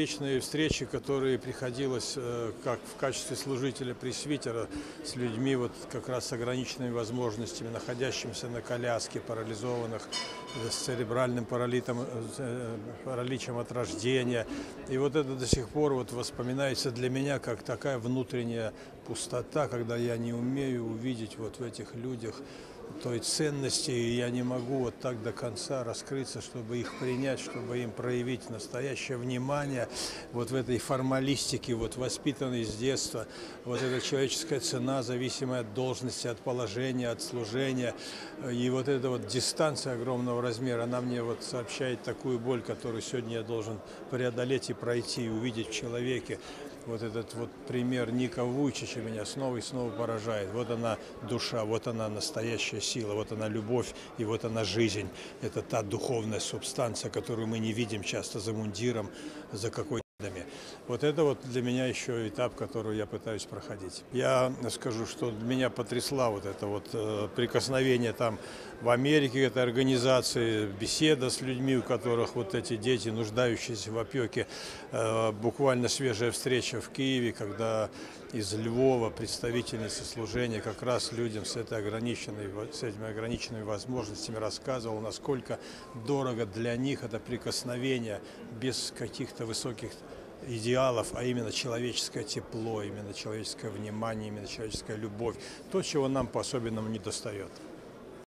личные встречи, которые приходилось э, как в качестве служителя пресвитера с людьми вот как раз с ограниченными возможностями, находящимися на коляске, парализованных, э, с церебральным паралитом, э, параличем от рождения. И вот это до сих пор вот воспоминается для меня как такая внутренняя пустота, когда я не умею увидеть вот в этих людях той ценности, и я не могу вот так до конца раскрыться, чтобы их принять, чтобы им проявить настоящее внимание вот в этой формалистике, вот воспитанной с детства, вот эта человеческая цена, зависимая от должности, от положения, от служения, и вот эта вот дистанция огромного размера, она мне вот сообщает такую боль, которую сегодня я должен преодолеть и пройти, и увидеть в человеке вот этот вот пример Ника Вуйчича меня снова и снова поражает. Вот она душа, вот она настоящая сила, вот она любовь и вот она жизнь. Это та духовная субстанция, которую мы не видим часто за мундиром, за какой вот это вот для меня еще этап, который я пытаюсь проходить. Я скажу, что меня потрясла вот это вот э, прикосновение там в Америке этой организации, беседа с людьми, у которых вот эти дети, нуждающиеся в опеке. Э, буквально свежая встреча в Киеве, когда из Львова представительница служения как раз людям с, этой ограниченной, с этими ограниченными возможностями рассказывала, насколько дорого для них это прикосновение без каких-то высоких идеалов, а именно человеческое тепло, именно человеческое внимание, именно человеческая любовь. То, чего нам по-особенному не достает.